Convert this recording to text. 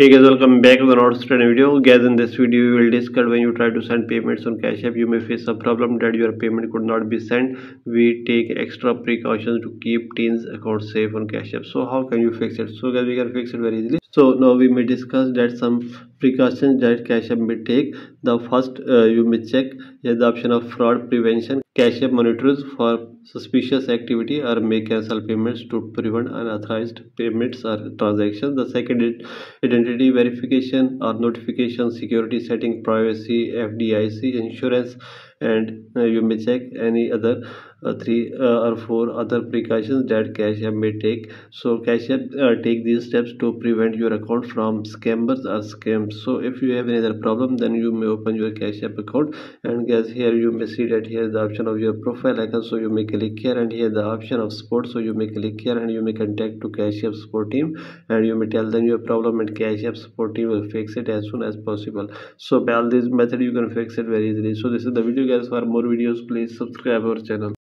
Hey guys, welcome back to the Not Student video. Guys, in this video, we will discuss when you try to send payments on Cash App, you may face a problem that your payment could not be sent. We take extra precautions to keep teens account safe on Cash App. So how can you fix it? So guys, we can fix it very easily. So now we may discuss that some precautions that Cash App may take. The first, uh, you may check is the option of fraud prevention. Cash App monitors for suspicious activity or may cancel payments to prevent unauthorized payments or transactions. The second is identity verification or notification, security setting, privacy, FDIC, insurance, and uh, you may check any other uh, three uh, or four other precautions that Cash App may take. So Cash App take these steps to prevent your account from scammers or scams. So if you have any other problem, then you may open your Cash App account and guys here you may see that here the option of your profile icon. So you may click here and here the option of support. So you may click here and you may contact to Cash App support team and you may tell them your problem and Cash App support team will fix it as soon as possible. So by all these method you can fix it very easily. So this is the video guys. For more videos, please subscribe our channel.